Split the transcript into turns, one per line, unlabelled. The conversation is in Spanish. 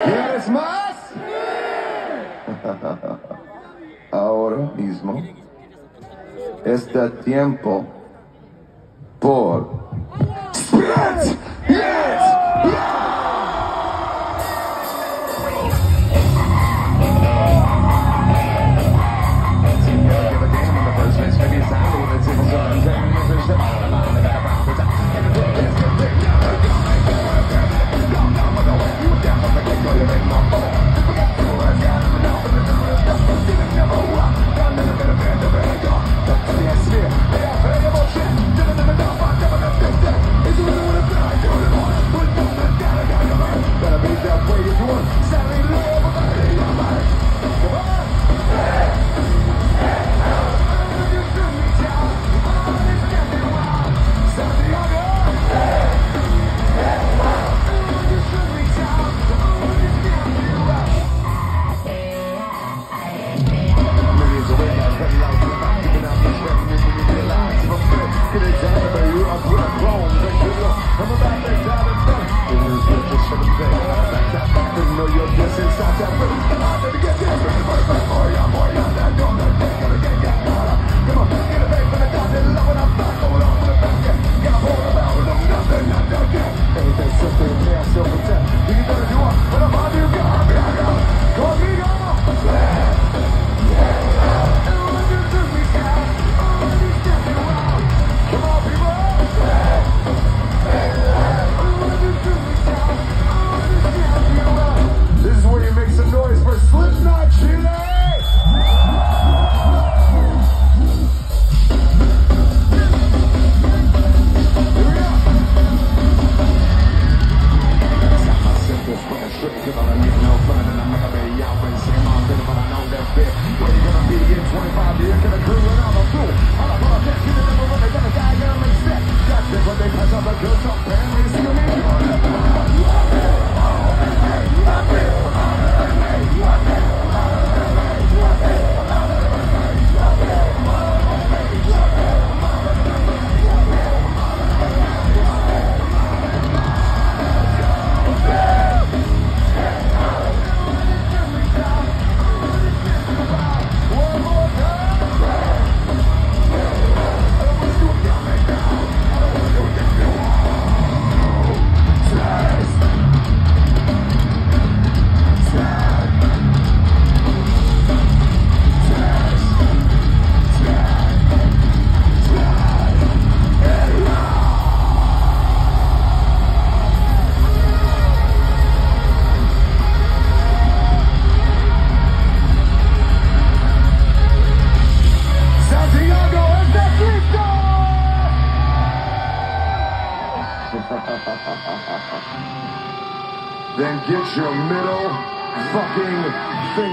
¿Quieres más? Ahora mismo está tiempo por Just for the sake. Then get your middle fucking finger.